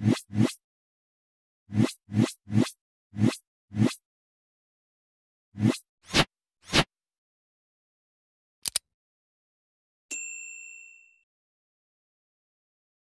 Mm-hmm.